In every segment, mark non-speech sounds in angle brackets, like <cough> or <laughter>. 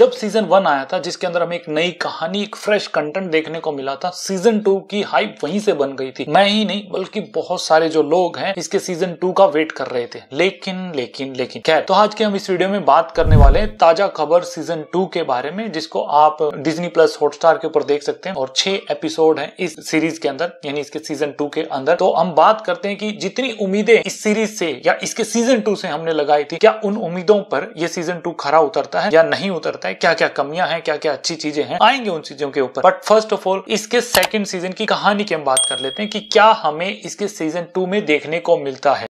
जब season one आया था, जिसके अंदर हमें एक नई कहानी, एक फ्रेश कंटेंट देखने को मिला था सीज़न टू की हाइप वहीं से बन गई थी। मैं ही नहीं, बल्कि बहुत सारे जो लोग हैं, इसके सीज़न टू का वेट कर रहे थे। लेकिन लेकिन लेकिन, खैर तो आज के हम इस वीडियो में बात करने वाले हैं ताज़ा खबर सीज़न टू के बारे में, जिसको आप डिजनी प्लस हॉटस्टार के ऊपर देख सकते हैं, और छह एपिसोड है इस सीरीज़ के अंदर, यानी इसके सीज़न टू के अंदर। तो हम बात करते हैं कि जितनी उम्मीदें इस सीरीज़ से, या इसके सीज़न टू से हमने लगाई थी, क्या उन उम्मीदों पर यह सीज़न टू खरा उतरता है या नहीं उतरता है? क्या क्या कमियाँ हैं क्या क्या अच्छी चीज़ें हैं, आएँगे उन चीज़ों के ऊपर। बट फ़र्स्ट ऑफ़ ऑल इसके सेकंड सीज़न की कहानी की हम बात कर लेते हैं कि क्या हमें इसके सीज़न टू में देखने को मिलता है।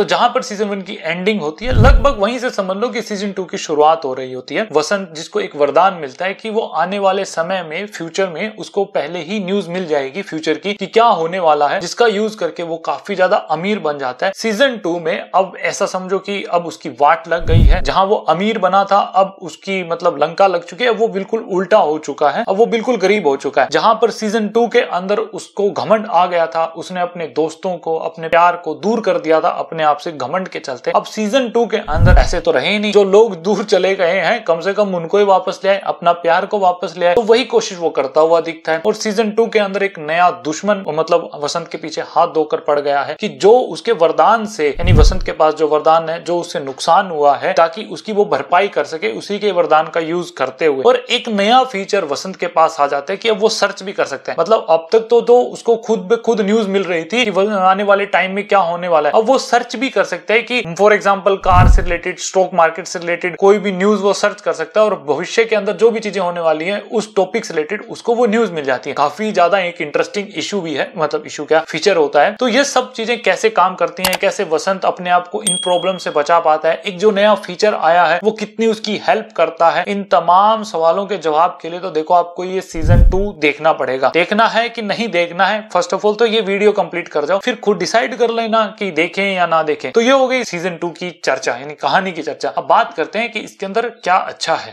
तो जहाँ पर सीज़न वन की एंडिंग होती है, लगभग वहीं से समझ लो कि सीज़न टू की शुरुआत हो रही होती है। वसंत जिसको एक वरदान मिलता है कि वो आने वाले समय में फ्यूचर में उसको पहले ही न्यूज़ मिल जाएगी फ्यूचर की कि क्या होने वाला है, जिसका यूज़ करके वो काफ़ी ज़्यादा अमीर बन जाता है। सीज़न टू में अब ऐसा समझो कि अब उसकी वाट लग गई है। जहाँ वो अमीर बना था, अब उसकी मतलब लंका लग चुकी है। वो बिल्कुल उल्टा हो चुका है। अब वो बिल्कुल गरीब हो चुका है। जहाँ पर सीज़न टू के अंदर उसको घमंड आ गया था, उसने अपने दोस्तों को, अपने प्यार को दूर कर दिया था, अपने आप से घमंड के चलते। अब सीज़न टू के अंदर ऐसे तो रहे नहीं। जो लोग दूर चले गए हैं कम से कम उनको ही वापस ले आए अपना प्यार को वापस ले आए। तो वही कोशिश वो करता हुआ दिखता है। और सीज़न टू के अंदर एक नया दुश्मन मतलब वसंत के पीछे हाथ धोकर पड़ गया है कि जो उसके वरदान से यानी वसंत के पास जो वरदान है जो उससे नुकसान हुआ है ताकि उसकी वो भरपाई कर सके उसी के वरदान का यूज़ करते हुए। और एक नया फीचर वसंत के पास आ जाता है कि अब वो सर्च भी कर सकते हैं। मतलब अब तक तो, तो उसको खुद be खुद न्यूज़ मिल रही थी कि आने वाले टाइम में क्या होने वाला है। अब वो सर्च भी कर सकते हैं कि फॉर एग्ज़ाम्पल कार से रिलेटेड स्टॉक मार्केट से रिलेटेड कोई भी न्यूज़ वो सर्च कर सकता है और भविष्य के अंदर जो भी चीज़ें होने वाली है, उस टॉपिक से रिलेटेड उसको वो न्यूज़ मिल जाती है। काफ़ी ज़्यादा एक इंटरेस्टिंग इशू भी है मतलब इशू क्या फीचर होता है। तो ये सब चीज़ें कैसे काम करती हैं, कैसे वसंत अपने आप को इन प्रॉब्लम से बचा पाता है, एक जो नया फीचर आया है, वो कितनी उसकी हेल्प करता है, इन तमाम सवालों के जवाब के लिए तो देखो आपको ये सीज़न टू देखना पड़ेगा। देखना है कि नहीं देखना है? फ़र्स्ट ऑफ़ ऑल तो ये वीडियो कंप्लीट कर जाओ, फिर खुद डिसाइड कर लेना कि देखें या ना देखें तो ये हो गई सीज़न टू की चर्चा, यानी कहानी की चर्चा। अब बात करते हैं कि इसके अंदर क्या अच्छा है।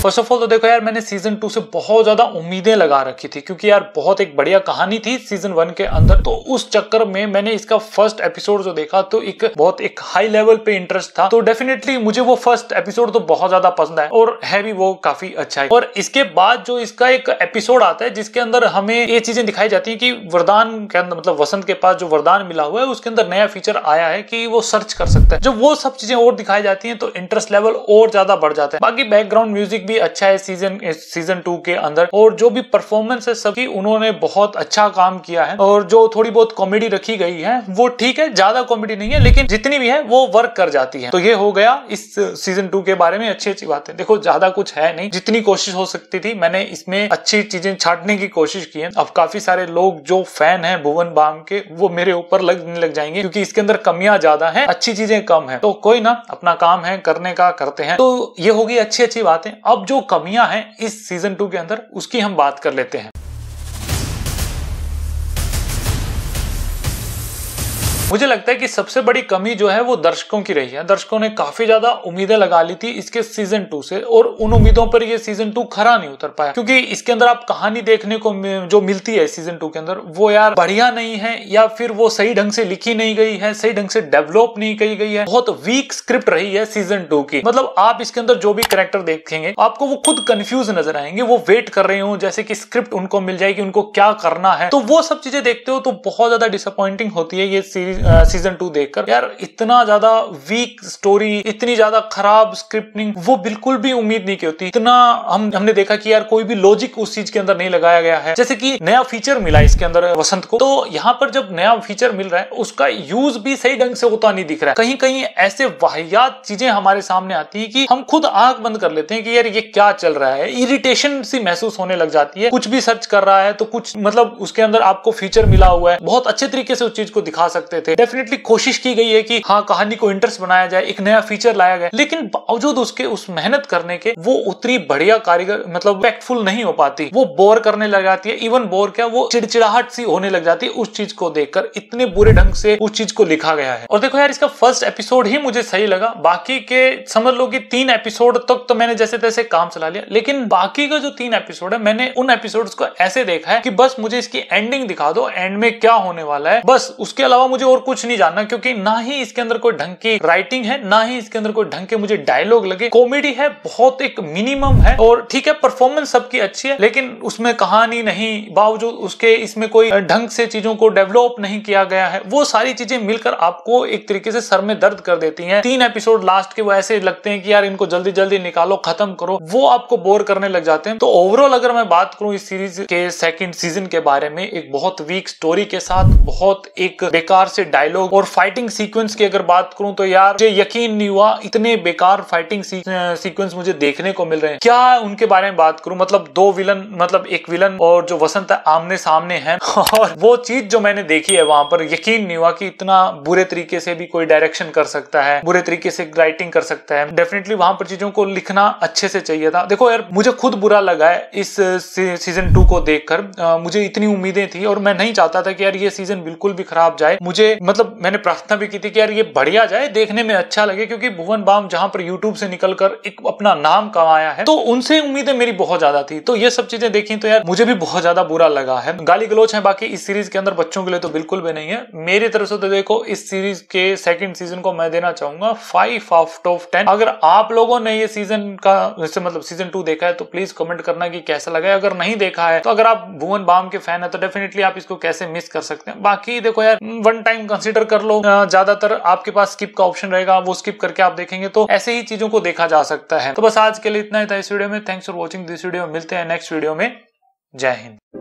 फ़र्स्ट ऑफ़ ऑल तो देखो यार, मैंने सीज़न टू से बहुत ज़्यादा उम्मीदें लगा रखी थी, क्योंकि यार बहुत एक बढ़िया कहानी थी सीज़न वन के अंदर। तो उस चक्कर में मैंने इसका फ़र्स्ट एपिसोड जो देखा तो एक बहुत एक हाई लेवल पे इंटरेस्ट था। तो डेफिनेटली मुझे वो फ़र्स्ट एपिसोड तो बहुत ज़्यादा पसंद है और है भी वो काफ़ी अच्छा है। और इसके बाद जो इसका एक एपिसोड आता है, जिसके अंदर हमें ये चीज़ें दिखाई जाती है कि वरदान के अंदर मतलब वसंत के पास जो वरदान मिला हुआ है, उसके अंदर नया फीचर आया है कि वो सर्च कर सकता है। जब वो सब चीज़ें और दिखाई जाती है तो इंटरेस्ट लेवल और ज़्यादा बढ़ जाता है। बाकी बैकग्राउंड म्यूज़िक भी अच्छा है सीज़न सीज़न टू के अंदर। और जो भी परफॉर्मेंस है सबकी उन्होंने बहुत अच्छा काम किया है। और जो थोड़ी बहुत कॉमेडी रखी गई है, वो ठीक है, ज़्यादा कॉमेडी नहीं है, लेकिन जितनी भी है, वो वर्क कर जाती है। तो ये हो गया इस सीज़न टू के बारे में अच्छी अच्छी बात। देखो, ज़्यादा कुछ है नहीं। जितनी कोशिश हो सकती थी, मैंने इसमें अच्छी चीज़ें छाटने की कोशिश की है। अब काफ़ी सारे लोग जो फ़ैन है, भुवन बाम के, वो मेरे ऊपर लगने लग जाएँगे, क्योंकि इसके अंदर कमियाँ ज़्यादा है, अच्छी चीज़ें कम है। तो कोई ना, अपना काम है, करने का, करते हैं। तो ये होगी अच्छी अच्छी बातें। अब जो कमियाँ हैं इस सीज़न टू के अंदर उसकी हम बात कर लेते हैं। मुझे लगता है कि सबसे बड़ी कमी जो है वो दर्शकों की रही है। दर्शकों ने काफ़ी ज़्यादा उम्मीदें लगा ली थी इसके सीज़न टू से और उन उम्मीदों पर ये सीज़न टू खरा नहीं उतर पाया। क्योंकि इसके अंदर आप कहानी देखने को जो मिलती है सीज़न टू के अंदर, वो यार बढ़िया नहीं है या फिर वो सही ढंग से लिखी नहीं गई है, सही ढंग से डेवलप नहीं की गई है। बहुत वीक स्क्रिप्ट रही है सीज़न टू की। मतलब आप इसके अंदर जो भी करेक्टर देखेंगे, आपको वो खुद कंफ्यूज नज़र आएँगे, वो वेट कर रहे हो, जैसे कि स्क्रिप्ट उनको मिल जाएगी, उनको क्या करना है। तो वो सब चीज़ें देखते हो तो बहुत ज़्यादा डिसअपॉइंटिंग होती है ये सीरीज़ सीज़न टू देखकर। यार, इतना ज़्यादा वीक स्टोरी इतनी ज़्यादा खराब स्क्रिप्टिंग वो बिल्कुल भी उम्मीद नहीं की होती। इतना हम, हमने देखा कि यार, कोई भी लॉजिक उस चीज़ के अंदर नहीं लगाया गया है। जैसे कि नया फीचर मिला इसके अंदर, वसंत को। तो यहाँ पर जब नया फीचर मिल रहा है, उसका यूज़ भी सही ढंग से होता नहीं दिख रहा है। कहीं कहीं ऐसे वाहियात चीज़ें हमारे सामने आती है कि हम खुद आँख बंद कर लेते हैं कि यार, ये क्या चल रहा है? इरिटेशन सी महसूस होने लग जाती है। कुछ भी सर्च कर रहा है तो कुछ मतलब उसके अंदर आपको फीचर मिला हुआ है। बहुत अच्छे तरीके से उस चीज़ को दिखा सकते थे। थे डेफिनेटली कोशिश की गई है कि हाँ कहानी को इंटरेस्ट बनाया जाए, एक नया फीचर लाया गया लेकिन बावजूद उसके, उस मेहनत करने के, वो उतनी बढ़िया कारीगर मतलब इम्पैक्टफुल नहीं हो पाती। वो बोर करने लग जाती है। इवन बोर क्या, वो चिड़चिड़ाहट सी होने लग जाती है उस चीज़ को देखकर। इतने बुरे ढंग से उस चीज़ को लिखा गया है। और देखो यार, इसका फ़र्स्ट एपिसोड ही मुझे सही लगा। बाकी के, समझ लो कि तीन एपिसोड तक तो मैंने जैसे तैसे काम चला लिया, लेकिन बाकी का जो तीन एपिसोड है, मैंने उन एपिसोड को ऐसे देखा है कि बस मुझे इसकी एंडिंग दिखा दो एंड में क्या होने वाला है। बस, उसके अलावा मुझे और कुछ नहीं जानना, क्योंकि ना ही इसके अंदर कोई ढंग की राइटिंग है, ना ही इसके अंदर कोई ढंग के मुझे डायलॉग लगे। कॉमेडी है, बहुत एक मिनिमम है, और ठीक है परफॉर्मेंस सबकी अच्छी है, लेकिन उसमें कहानी नहीं, बावजूद उसके इसमें कोई ढंग से चीज़ों को डेवलप नहीं किया गया है। वो सारी चीज़ें मिलकर आपको एक तरीके से सर में दर्द कर देती हैं। तीन एपिसोड लास्ट के वो ऐसे लगते हैं कि यार, इनको जल्दी जल्दी निकालो, खत्म करो, वो आपको बोर करने लग जाते हैं। तो ओवरऑल अगर मैं बात करूँ इस सीरीज़ के सेकंड सीज़न के बारे में, एक बहुत वीक स्टोरी के साथ, बहुत एक बेकार से डायलॉग और फाइटिंग सीक्वेंस की अगर बात करूँ तो यार, मुझे यकीन नहीं हुआ, इतने बेकार फाइटिंग सीक्वेंस मुझे देखने को मिल रहे हैं। क्या उनके बारे में बात करूँ? मतलब दो विलन मतलब एक विलन और जो वसंत आमने सामने है, <laughs> और वो चीज़ जो मैंने देखी है वहाँ पर, यकीन नहीं हुआ कि इतना बुरे तरीके से भी कोई डायरेक्शन कर सकता है, बुरे तरीके से राइटिंग कर सकता है। डेफिनेटली वहाँ पर चीज़ों को लिखना अच्छे से चाहिए था। देखो यार, मुझे खुद बुरा लगा है इस सीज़न टू को देखकर। मुझे इतनी उम्मीदें थी और मैं नहीं चाहता था कि यार ये सीज़न बिल्कुल भी खराब जाए। मुझे मतलब मैंने प्रार्थना भी की थी कि यार ये बढ़िया जाए, देखने में अच्छा लगे, क्योंकि भुवन बाम जहाँ पर यूट्यूब से निकलकर एक अपना नाम कमाया है तो उनसे उम्मीदें मेरी बहुत ज़्यादा थी। तो ये सब चीज़ें देखी तो यार मुझे भी बहुत ज़्यादा बुरा लगा है। गाली गलोच है, बाकी इस सीरीज़ के अंदर बच्चों के लिए तो बिल्कुल भी नहीं है। मेरी तरफ़ से तो देखो, इस सीरीज़ के सेकंड सीज़न को मैं देना चाहूँगा फाइव आउट ऑफ़ टेन अगर आप लोगों ने ये सीज़न का मतलब सीज़न टू देखा है तो प्लीज़ कमेंट करना कि कैसा लगा अगर नहीं देखा है तो अगर आप भुवन बाम के फ़ैन है तो डेफिनेटली आप इसको कैसे मिस कर सकते हैं। बाकी देखो यार वन टाइम कंसिडर कर लो। ज़्यादातर आपके पास स्किप का ऑप्शन रहेगा, वो स्किप करके आप देखेंगे तो ऐसे ही चीज़ों को देखा जा सकता है। तो बस आज के लिए इतना ही था इस वीडियो में। Thanks for watching this video मिलते हैं नेक्स्ट वीडियो में। जय हिंद।